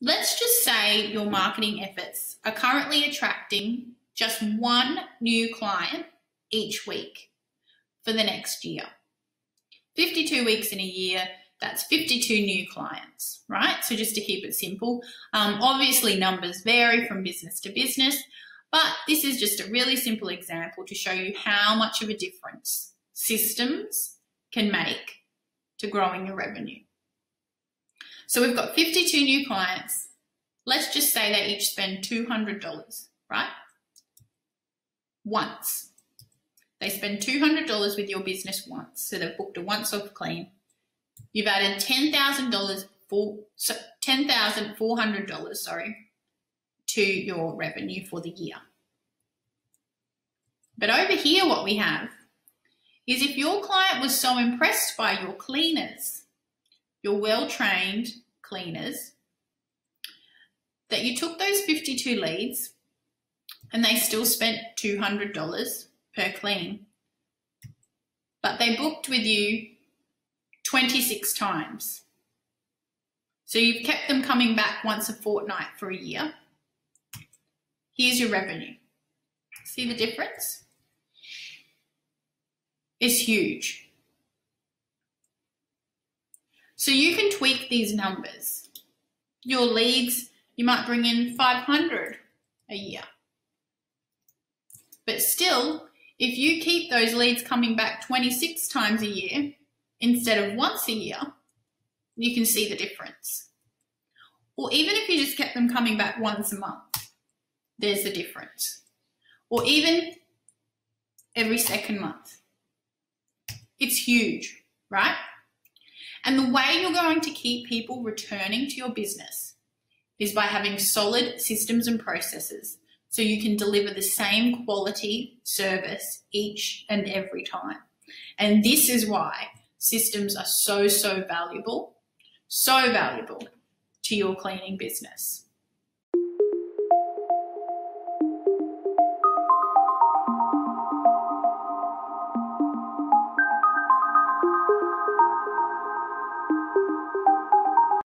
Let's just say your marketing efforts are currently attracting just one new client each week for the next year. 52 weeks in a year, that's 52 new clients, right? So just to keep it simple, um, obviously numbers vary from business to business, but this is just a really simple example to show you how much of a difference systems can make to growing your revenue. So we've got 52 new clients. Let's just say they each spend $200, right? Once. They spend $200 with your business once. So they've booked a once off clean. You've added $10,000 for so $10,400, sorry, to your revenue for the year. But over here, what we have is if your client was so impressed by your cleaners, your well trained cleaners, that you took those 52 leads and they still spent $200 per clean, but they booked with you 26 times. So you've kept them coming back once a fortnight for a year. Here's your revenue. See the difference? It's huge. So you can tweak these numbers. Your leads, you might bring in 500 a year. But still, if you keep those leads coming back 26 times a year instead of once a year, you can see the difference. Or even if you just kept them coming back once a month, there's the difference. Or even every second month. It's huge, right? And the way you're going to keep people returning to your business is by having solid systems and processes so you can deliver the same quality service each and every time. And this is why systems are so, so valuable, so valuable to your cleaning business.